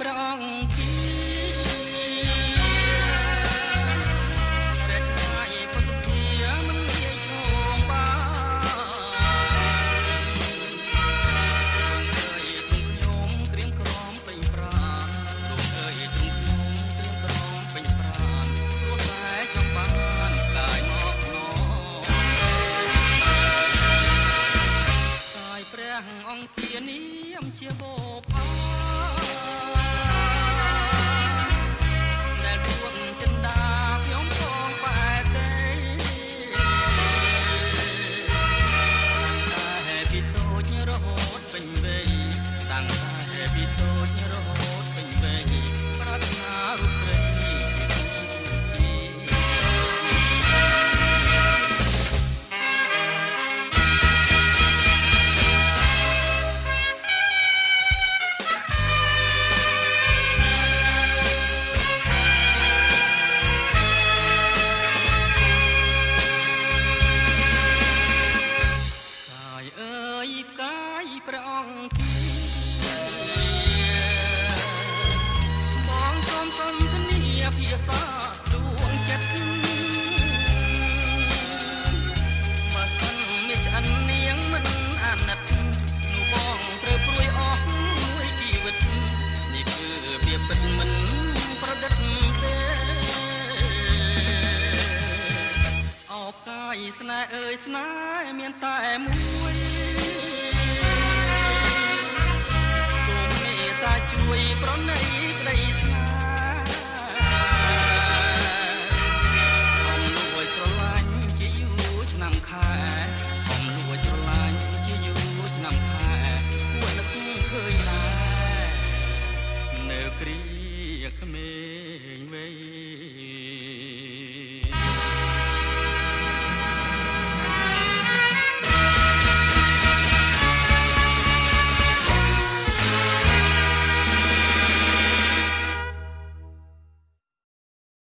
ព្រះអង្គព្រះឆ្ងាយពុទ្ធភាមិនងាយឈោងបានអើយទុំខ្ញុំក្រៀមក្រំពេញប្រាណលោកអើយទុំខ្ញុំក្រៀមក្រំពេញប្រាណព្រោះតែចង់បានកាយមកណកាយព្រះអង្គធានាមជាបោផាដែលដួងចិន្ពីតូចរហូតពេញវ័យតាំងតែពីតូចរហូតពេញវ័ ភាសាដួងចិត្តបើសិនមានឆ្អិននាងមិនអាណិតនោះបងត្រូវព្រួយអស់មួយជីវិតនេះគឺវាពិតមិនប្រឌិតទេអោបកាយស្នេហ៍អើយស្នេហ៍មានតែមួយ គ្រាគ្មេ